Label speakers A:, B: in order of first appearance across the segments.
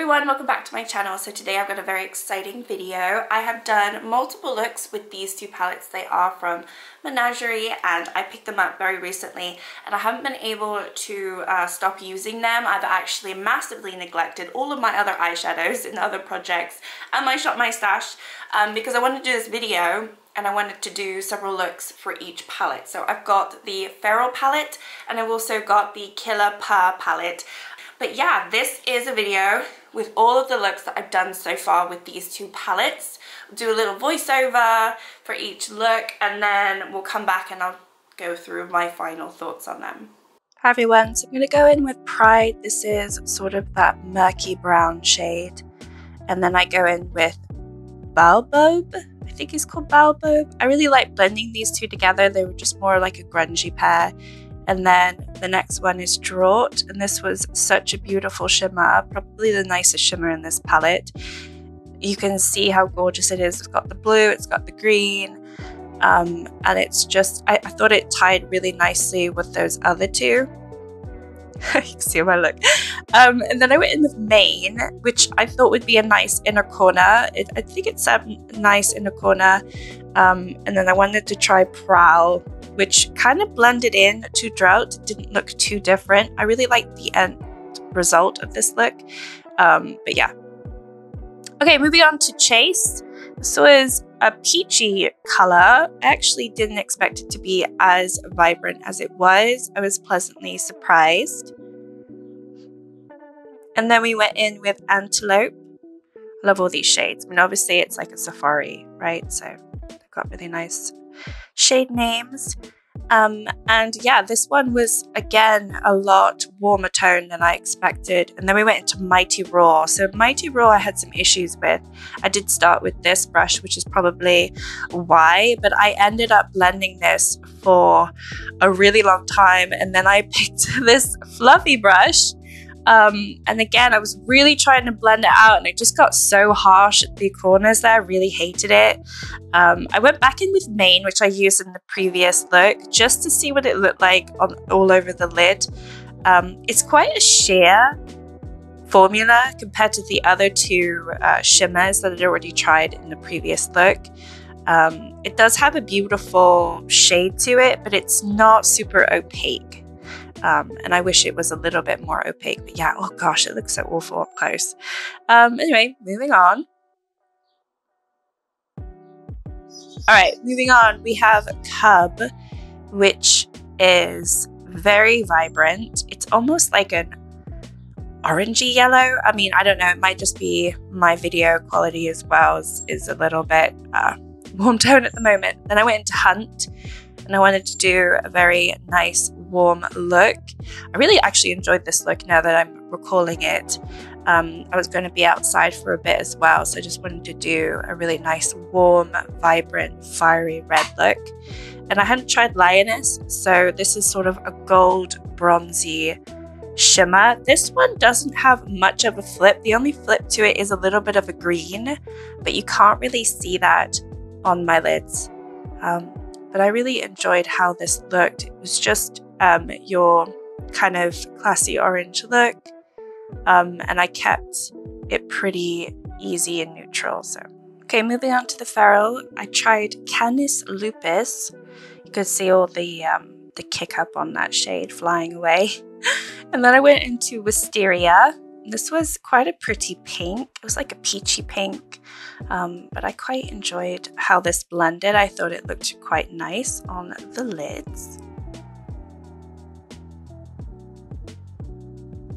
A: everyone, welcome back to my channel. So today I've got a very exciting video. I have done multiple looks with these two palettes. They are from Menagerie and I picked them up very recently and I haven't been able to uh, stop using them. I've actually massively neglected all of my other eyeshadows in other projects and my Shop My Stash um, because I wanted to do this video and I wanted to do several looks for each palette. So I've got the Feral palette and I've also got the Killer Purr palette. But yeah, this is a video with all of the looks that I've done so far with these two palettes. We'll do a little voiceover for each look and then we'll come back and I'll go through my final thoughts on them. Hi everyone, so I'm going to go in with Pride. This is sort of that murky brown shade. And then I go in with Baobab. I think it's called Baobab. I really like blending these two together. They were just more like a grungy pair. And then the next one is Draught, and this was such a beautiful shimmer, probably the nicest shimmer in this palette. You can see how gorgeous it is. It's got the blue, it's got the green, um, and it's just, I, I, thought it tied really nicely with those other two. you can see my look. Um, and then I went in with Mane, which I thought would be a nice inner corner. It, I think it's a nice inner corner. Um, and then I wanted to try Prowl, which kind of blended in to Drought. It didn't look too different. I really liked the end result of this look. Um, but yeah. Okay, moving on to Chase. This was a peachy color. I actually didn't expect it to be as vibrant as it was. I was pleasantly surprised. And then we went in with Antelope. I love all these shades. I mean, obviously it's like a safari, right? So got really nice shade names. Um, and yeah, this one was again a lot warmer tone than I expected. And then we went into Mighty Roar. So Mighty Roar I had some issues with. I did start with this brush, which is probably why, but I ended up blending this for a really long time. And then I picked this fluffy brush um, and again, I was really trying to blend it out and it just got so harsh at the corners there. I really hated it. Um, I went back in with Mane, which I used in the previous look, just to see what it looked like on all over the lid. Um, it's quite a sheer formula compared to the other two uh, shimmers that I'd already tried in the previous look. Um, it does have a beautiful shade to it, but it's not super opaque. Um, and I wish it was a little bit more opaque. But yeah, oh gosh, it looks so awful up close. Um, anyway, moving on. All right, moving on, we have Cub, which is very vibrant. It's almost like an orangey yellow. I mean, I don't know, it might just be my video quality as well is, is a little bit uh, warm tone at the moment. Then I went into Hunt and I wanted to do a very nice warm look. I really actually enjoyed this look now that I'm recalling it. Um, I was going to be outside for a bit as well, so I just wanted to do a really nice, warm, vibrant, fiery red look. And I hadn't tried Lioness, so this is sort of a gold, bronzy shimmer. This one doesn't have much of a flip. The only flip to it is a little bit of a green, but you can't really see that on my lids. Um, but I really enjoyed how this looked. It was just um, your kind of classy orange look. Um, and I kept it pretty easy and neutral. So, okay, moving on to the Feral, I tried Canis lupus. You could see all the um, the kick up on that shade flying away. and then I went into Wisteria. This was quite a pretty pink. It was like a peachy pink, um, but I quite enjoyed how this blended. I thought it looked quite nice on the lids.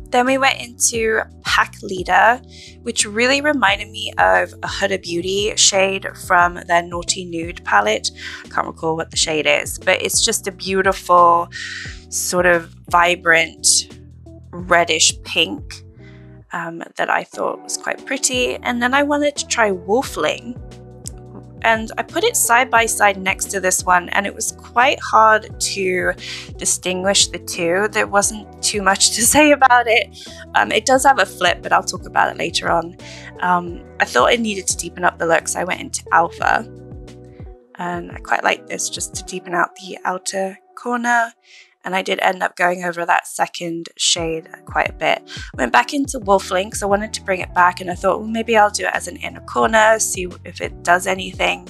A: Then we went into Pack Leader, which really reminded me of a Huda Beauty shade from their Naughty Nude palette. I can't recall what the shade is, but it's just a beautiful, sort of vibrant reddish pink um, that I thought was quite pretty. And then I wanted to try Wolfling, and I put it side by side next to this one and it was quite hard to distinguish the two. There wasn't too much to say about it. Um, it does have a flip, but I'll talk about it later on. Um, I thought I needed to deepen up the look, so I went into Alpha. And I quite like this just to deepen out the outer corner and I did end up going over that second shade quite a bit. Went back into Wolfling because I wanted to bring it back and I thought, well, maybe I'll do it as an inner corner, see if it does anything.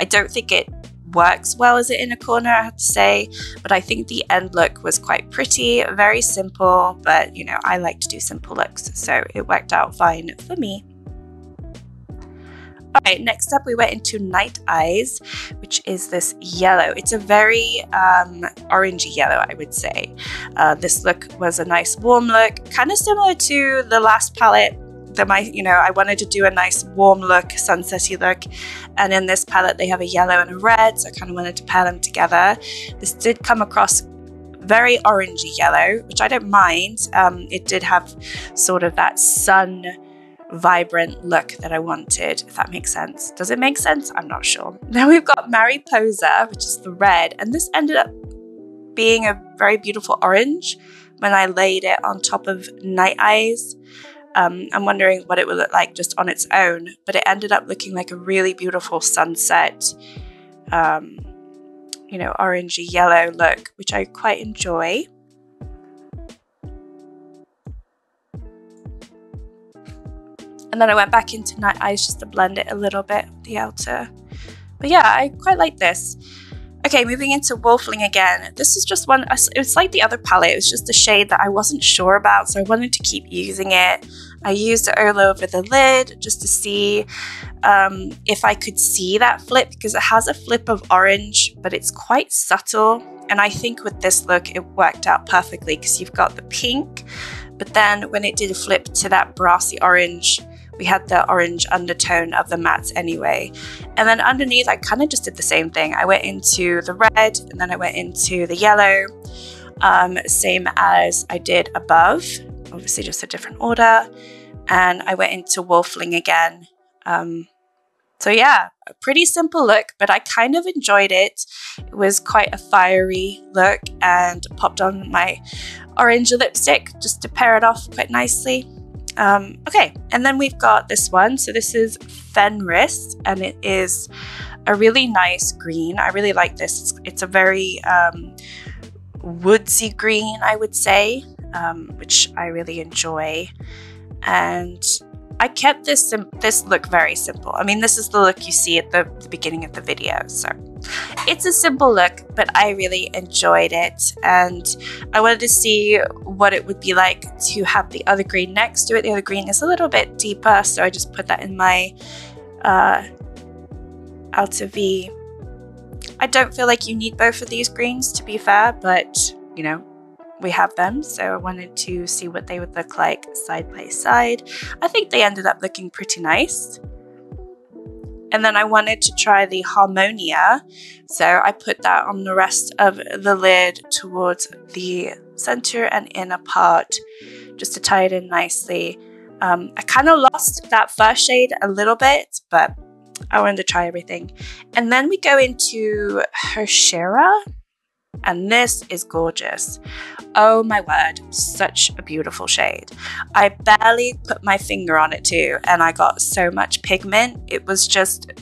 A: I don't think it works well as an inner corner, I have to say, but I think the end look was quite pretty, very simple, but you know, I like to do simple looks, so it worked out fine for me. Alright, next up we went into Night Eyes, which is this yellow. It's a very um, orangey yellow, I would say. Uh, this look was a nice warm look, kind of similar to the last palette that my, you know, I wanted to do a nice warm look, sunsetty look. And in this palette, they have a yellow and a red, so I kind of wanted to pair them together. This did come across very orangey yellow, which I don't mind. Um, it did have sort of that sun vibrant look that I wanted, if that makes sense. Does it make sense? I'm not sure. Now we've got Mariposa, which is the red, and this ended up being a very beautiful orange when I laid it on top of Night Eyes. Um, I'm wondering what it would look like just on its own, but it ended up looking like a really beautiful sunset, um, you know, orangey yellow look, which I quite enjoy. And then I went back into Night Eyes just to blend it a little bit, the outer. But yeah, I quite like this. Okay, moving into Wolfling again. This is just one, it's like the other palette, it was just a shade that I wasn't sure about, so I wanted to keep using it. I used it all over the lid just to see um, if I could see that flip because it has a flip of orange, but it's quite subtle. And I think with this look, it worked out perfectly because you've got the pink, but then when it did a flip to that brassy orange, we had the orange undertone of the mattes anyway. And then underneath, I kind of just did the same thing. I went into the red and then I went into the yellow, um, same as I did above, obviously just a different order. And I went into Wolfling again. Um, so yeah, a pretty simple look, but I kind of enjoyed it. It was quite a fiery look and popped on my orange lipstick just to pair it off quite nicely. Um, okay, and then we've got this one. So this is Fenris, and it is a really nice green. I really like this. It's, it's a very um, woodsy green, I would say, um, which I really enjoy. And I kept this this look very simple. I mean, this is the look you see at the, the beginning of the video, so it's a simple look, but I really enjoyed it, and I wanted to see what it would be like to have the other green next to it. The other green is a little bit deeper, so I just put that in my uh, outer V. I don't feel like you need both of these greens, to be fair, but you know, we have them, so I wanted to see what they would look like side by side. I think they ended up looking pretty nice. And then I wanted to try the Harmonia, so I put that on the rest of the lid towards the center and inner part just to tie it in nicely. Um, I kind of lost that first shade a little bit, but I wanted to try everything. And then we go into Herschera, and this is gorgeous. Oh my word, such a beautiful shade. I barely put my finger on it too, and I got so much pigment. It was just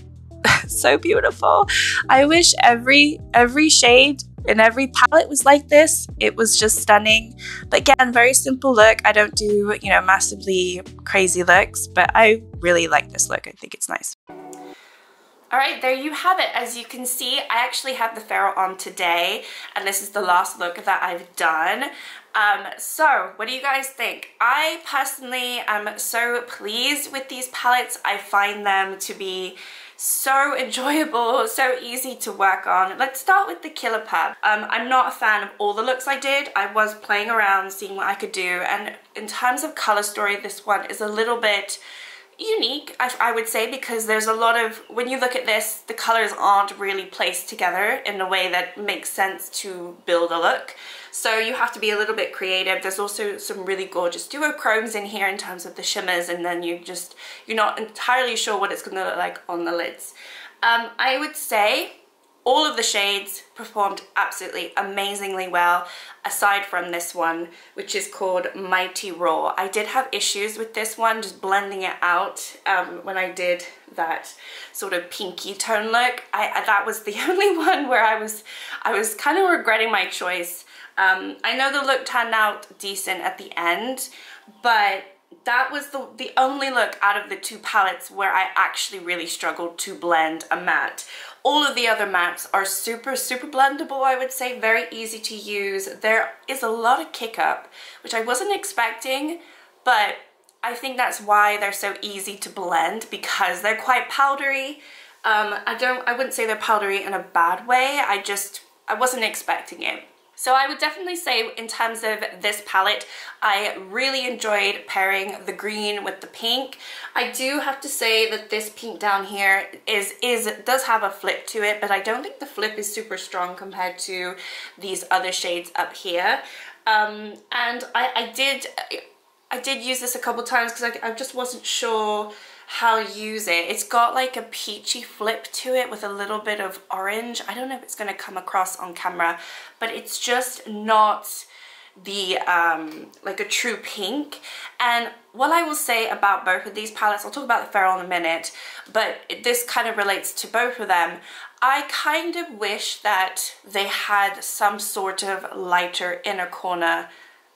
A: so beautiful. I wish every every shade in every palette was like this. It was just stunning. But again, very simple look. I don't do, you know, massively crazy looks, but I really like this look. I think it's nice. All right, there you have it. As you can see, I actually have the Feral on today, and this is the last look that I've done. Um, so, what do you guys think? I personally am so pleased with these palettes. I find them to be so enjoyable, so easy to work on. Let's start with the Killer Purr. Um, I'm not a fan of all the looks I did. I was playing around, seeing what I could do, and in terms of color story, this one is a little bit unique, I, I, would say, because there's a lot of, when you look at this, the colors aren't really placed together in a way that makes sense to build a look. So you have to be a little bit creative. There's also some really gorgeous duochromes in here in terms of the shimmers and then you just, you're not entirely sure what it's going to look like on the lids. Um, I would say all of the shades performed absolutely amazingly well aside from this one which is called Mighty Roar. I did have issues with this one just blending it out um, when I did that sort of pinky tone look. I, that was the only one where I was I was kind of regretting my choice. Um, I know the look turned out decent at the end but that was the, the only look out of the two palettes where I actually really struggled to blend a matte. All of the other mattes are super, super blendable, I would say, very easy to use. There is a lot of kick up, which I wasn't expecting, but I think that's why they're so easy to blend because they're quite powdery. Um, I don't, I wouldn't say they're powdery in a bad way. I just, I wasn't expecting it. So I would definitely say in terms of this palette, I really enjoyed pairing the green with the pink. I do have to say that this pink down here is, is does have a flip to it, but I don't think the flip is super strong compared to these other shades up here. Um, and I, I did I did use this a couple times because I, I just wasn't sure how to use it. It's got like a peachy flip to it with a little bit of orange. I don't know if it's going to come across on camera, but it's just not the um, like a true pink and what I will say about both of these palettes I'll talk about the Feral in a minute but this kind of relates to both of them I kind of wish that they had some sort of lighter inner corner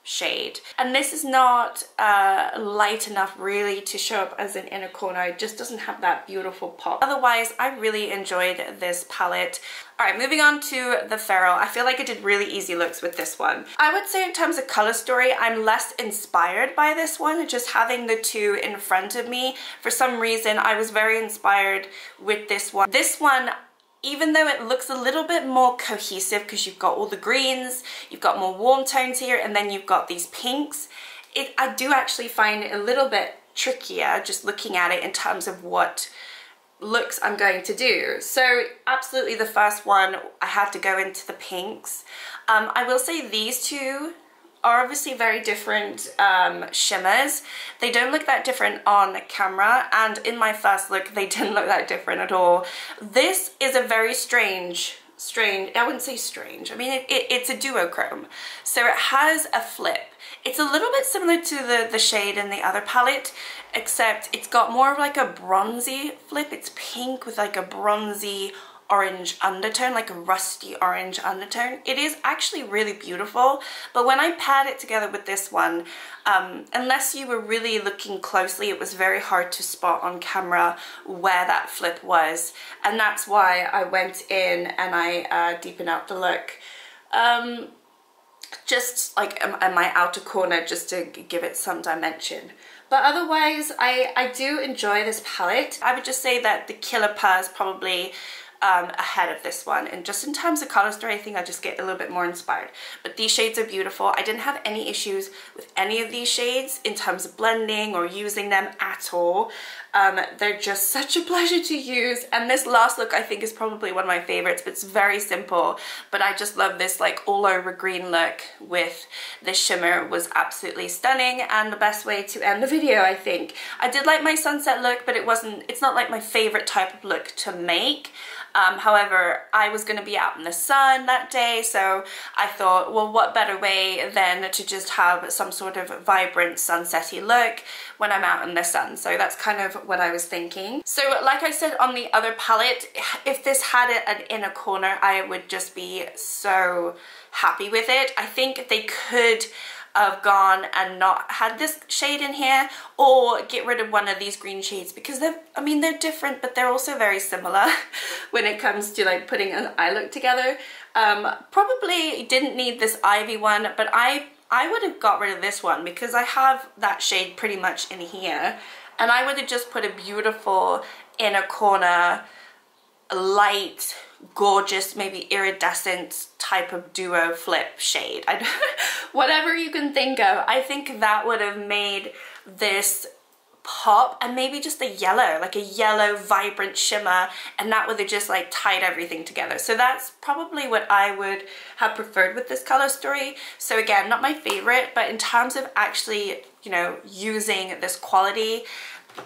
A: shade. And this is not uh, light enough really to show up as an inner corner. It just doesn't have that beautiful pop. Otherwise, I really enjoyed this palette. All right, moving on to the Feral. I feel like I did really easy looks with this one. I would say in terms of color story, I'm less inspired by this one, just having the two in front of me. For some reason, I was very inspired with this one. This one, even though it looks a little bit more cohesive because you've got all the greens, you've got more warm tones here, and then you've got these pinks, it, I do actually find it a little bit trickier just looking at it in terms of what looks I'm going to do. So absolutely the first one, I had to go into the pinks. Um, I will say these two are obviously very different um, shimmers. They don't look that different on camera and in my first look they didn't look that different at all. This is a very strange strange, I wouldn't say strange, I mean it, it, it's a duochrome. So it has a flip. It's a little bit similar to the, the shade in the other palette, except it's got more of like a bronzy flip. It's pink with like a bronzy orange undertone, like a rusty orange undertone. It is actually really beautiful, but when I paired it together with this one, um, unless you were really looking closely, it was very hard to spot on camera where that flip was. And that's why I went in and I uh, deepened out the look. Um, just like in my outer corner just to give it some dimension. But otherwise, I, I do enjoy this palette. I would just say that the Killer Purr probably um, ahead of this one. And just in terms of color story, I think I just get a little bit more inspired. But these shades are beautiful. I didn't have any issues with any of these shades in terms of blending or using them at all. Um, they're just such a pleasure to use. And this last look I think is probably one of my favorites, but it's very simple. But I just love this like all over green look with this shimmer was absolutely stunning and the best way to end the video, I think. I did like my sunset look, but it wasn't, it's not like my favorite type of look to make. Um, however, I was going to be out in the sun that day, so I thought, well, what better way than to just have some sort of vibrant sunsetty look when I'm out in the sun. So that's kind of what I was thinking. So like I said on the other palette, if this had an inner corner, I would just be so happy with it. I think they could have gone and not had this shade in here or get rid of one of these green shades because they're I mean they're different but they're also very similar when it comes to like putting an eye look together um, probably didn't need this ivy one but I I would have got rid of this one because I have that shade pretty much in here and I would have just put a beautiful inner corner light gorgeous, maybe iridescent type of duo flip shade. whatever you can think of, I think that would have made this pop and maybe just a yellow, like a yellow vibrant shimmer and that would have just like tied everything together. So that's probably what I would have preferred with this color story. So again, not my favorite, but in terms of actually, you know, using this quality,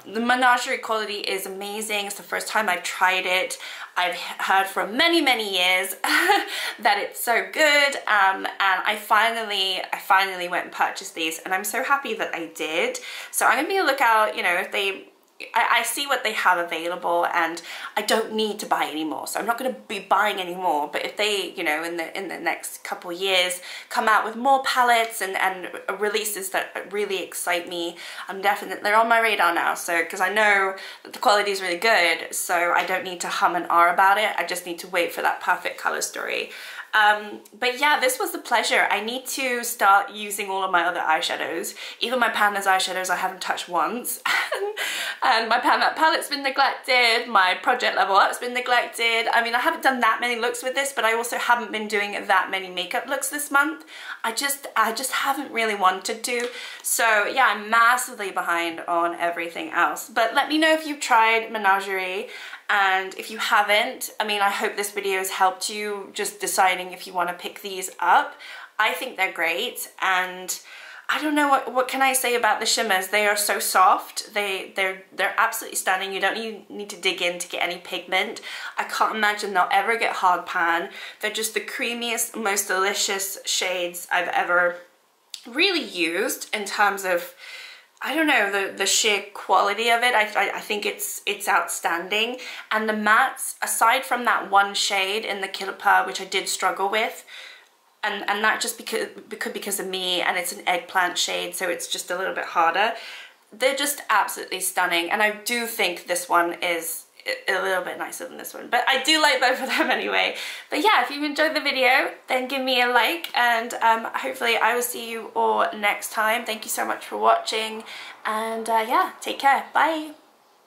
A: the menagerie quality is amazing. It's the first time I've tried it. I've heard for many, many years that it's so good. Um, and I finally, I finally went and purchased these and I'm so happy that I did. So I'm gonna be a lookout, you know, if they I, I, see what they have available and I don't need to buy anymore so I'm not going to be buying anymore but if they you know in the in the next couple years come out with more palettes and, and releases that really excite me I'm definitely they're on my radar now so because I know that the quality is really good so I don't need to hum and R about it I just need to wait for that perfect color story um, but yeah, this was a pleasure. I need to start using all of my other eyeshadows. Even my Panda's eyeshadows I haven't touched once. and my Pan palette's been neglected, my Project Level Up's been neglected. I mean, I haven't done that many looks with this, but I also haven't been doing that many makeup looks this month. I just, I just haven't really wanted to. So yeah, I'm massively behind on everything else. But let me know if you've tried Menagerie and if you haven't, I mean, I hope this video has helped you just deciding if you want to pick these up. I think they're great and I don't know what what can I say about the shimmers. They are so soft. They they're they're absolutely stunning. You don't need, need to dig in to get any pigment. I can't imagine they'll ever get hard pan. They're just the creamiest, most delicious shades I've ever really used in terms of I don't know, the, the sheer quality of it, I, I, I, think it's it's outstanding. And the mattes, aside from that one shade in the Purr, which I did struggle with, and, and that just because, because, because of me, and it's an eggplant shade, so it's just a little bit harder, they're just absolutely stunning. And I do think this one is a little bit nicer than this one but I do like both of them anyway. But yeah if you enjoyed the video then give me a like and um, hopefully I will see you all next time. Thank you so much for watching and uh, yeah take care. Bye